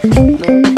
love, love.